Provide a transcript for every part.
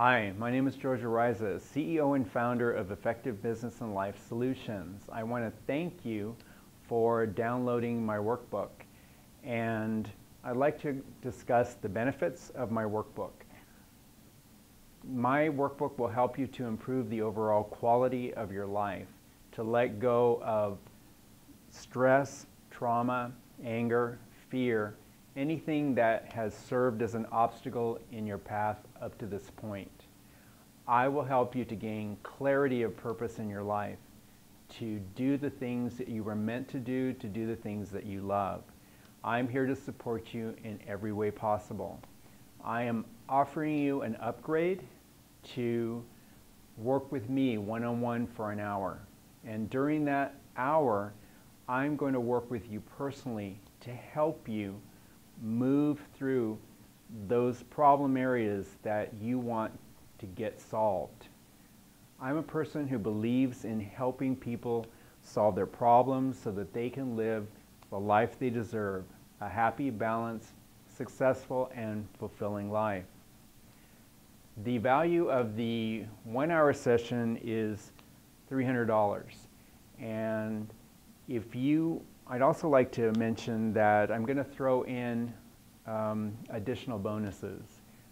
Hi, my name is George Araiza, CEO and founder of Effective Business and Life Solutions. I want to thank you for downloading my workbook. And I'd like to discuss the benefits of my workbook. My workbook will help you to improve the overall quality of your life, to let go of stress, trauma, anger, fear, anything that has served as an obstacle in your path up to this point. I will help you to gain clarity of purpose in your life, to do the things that you were meant to do, to do the things that you love. I'm here to support you in every way possible. I am offering you an upgrade to work with me one on one for an hour. And during that hour, I'm going to work with you personally to help you move through those problem areas that you want to get solved. I'm a person who believes in helping people solve their problems so that they can live the life they deserve a happy, balanced, successful, and fulfilling life. The value of the one hour session is $300. And if you I'd also like to mention that I'm going to throw in um, additional bonuses.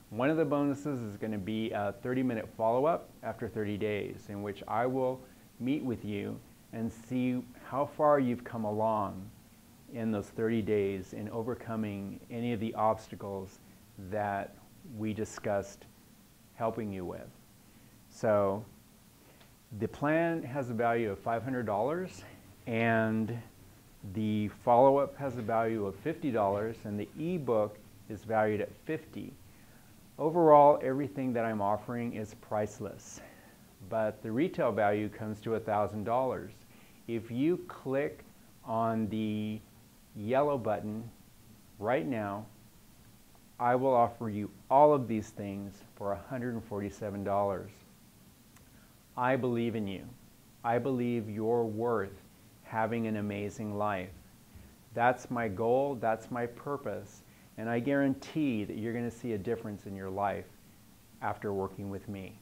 One of the bonuses is going to be a 30 minute follow up after 30 days, in which I will meet with you and see how far you've come along in those 30 days in overcoming any of the obstacles that we discussed helping you with. So the plan has a value of $500 and the follow-up has a value of $50 and the ebook is valued at 50. Overall, everything that I'm offering is priceless, but the retail value comes to $1,000. If you click on the yellow button right now, I will offer you all of these things for $147. I believe in you. I believe you're worth having an amazing life. That's my goal, that's my purpose, and I guarantee that you're going to see a difference in your life after working with me.